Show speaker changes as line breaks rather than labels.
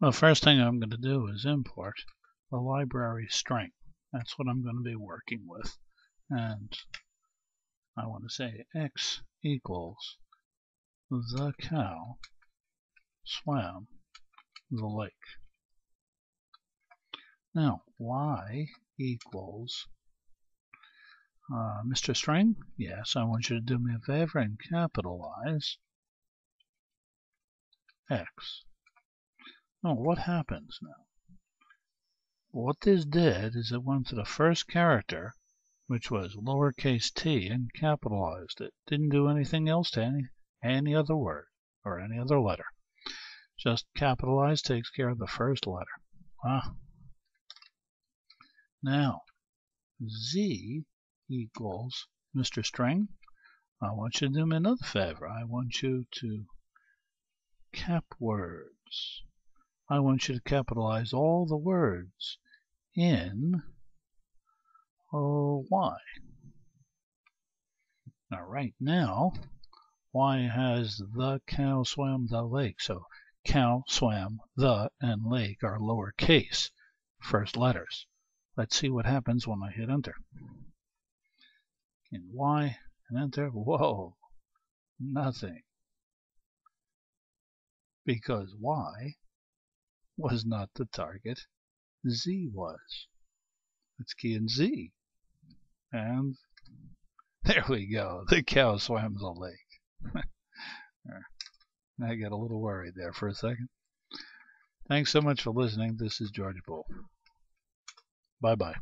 The first thing I'm going to do is import the library string. That's what I'm going to be working with. And I want to say x equals the cow swam the lake. Now, y equals uh, Mr. String, yes, I want you to do me a favor and capitalize x. What happens now? What this did is it went to the first character, which was lowercase t, and capitalized it. Didn't do anything else to any, any other word or any other letter. Just capitalize takes care of the first letter. Ah. Now, z equals Mr. String. I want you to do me another favor. I want you to cap words. I want you to capitalize all the words in oh, y. Now, right now, y has the cow swam the lake. So cow, swam, the, and lake are lowercase first letters. Let's see what happens when I hit enter. In Y and enter, whoa, nothing. Because Y was not the target, Z was. Let's key in Z. And there we go. The cow swam the lake. I got a little worried there for a second. Thanks so much for listening. This is George Boole. Bye bye.